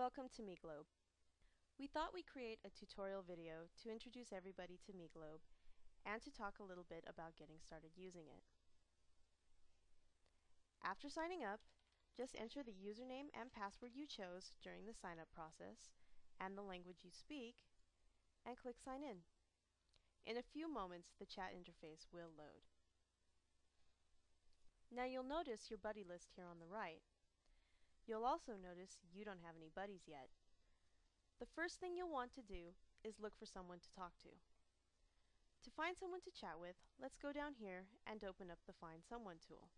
Welcome to MeGlobe. We thought we'd create a tutorial video to introduce everybody to MeGlobe and to talk a little bit about getting started using it. After signing up, just enter the username and password you chose during the sign up process and the language you speak and click sign in. In a few moments the chat interface will load. Now you'll notice your buddy list here on the right. You'll also notice you don't have any buddies yet. The first thing you'll want to do is look for someone to talk to. To find someone to chat with, let's go down here and open up the Find Someone tool.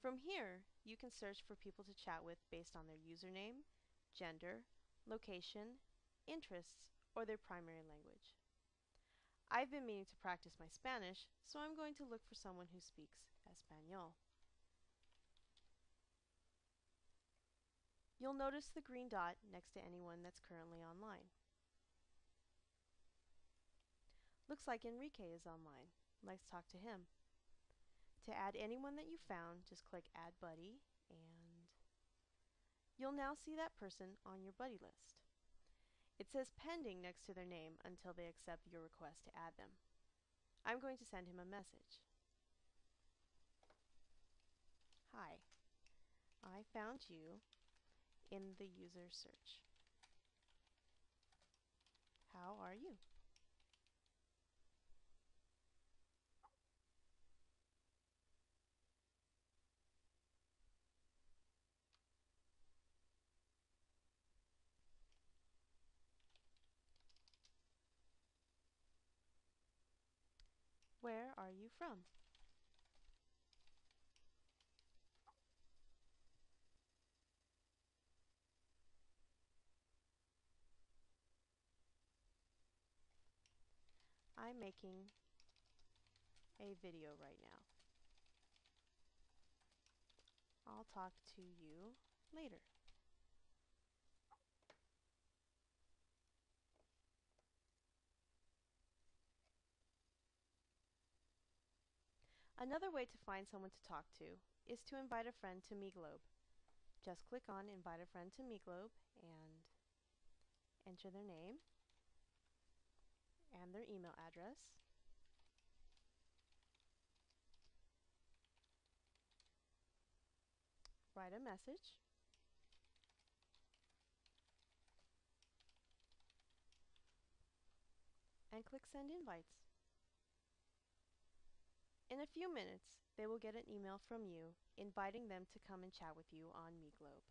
From here, you can search for people to chat with based on their username, gender, location, interests, or their primary language. I've been meaning to practice my Spanish, so I'm going to look for someone who speaks Espanol. You'll notice the green dot next to anyone that's currently online. Looks like Enrique is online. Let's talk to him. To add anyone that you found, just click Add Buddy and you'll now see that person on your buddy list. It says pending next to their name until they accept your request to add them. I'm going to send him a message. Hi, I found you in the user search. How are you? Where are you from? I'm making a video right now. I'll talk to you later. Another way to find someone to talk to is to invite a friend to MeGlobe. Just click on Invite a Friend to MeGlobe and enter their name their email address. Write a message. And click Send Invites. In a few minutes, they will get an email from you inviting them to come and chat with you on MeGlobe.